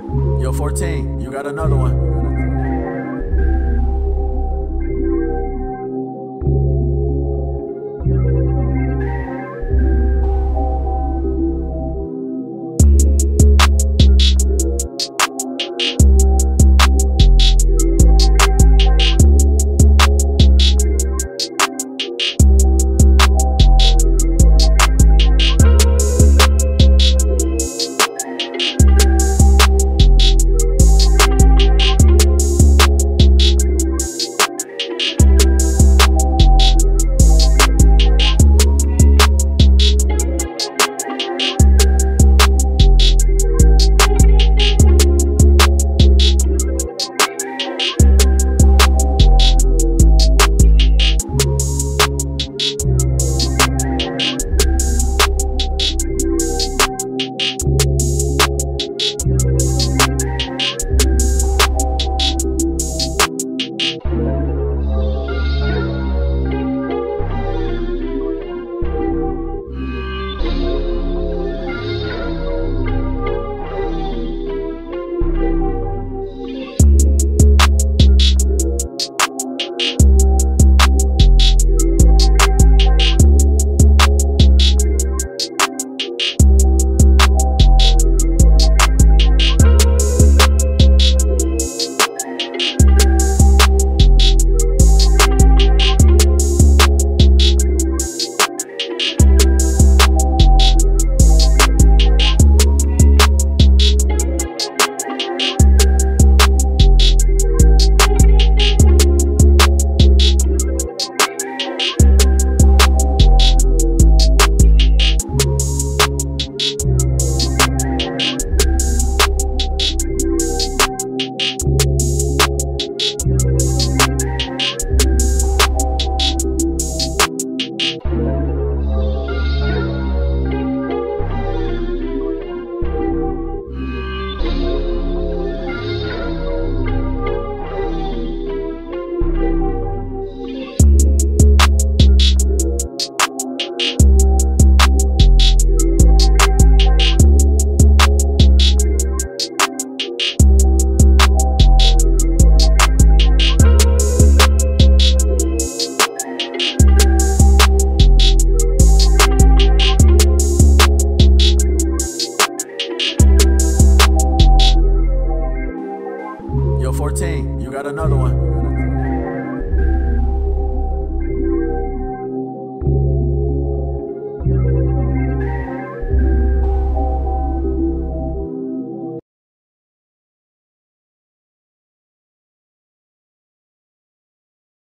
Yo, 14, you got another one. Got another one.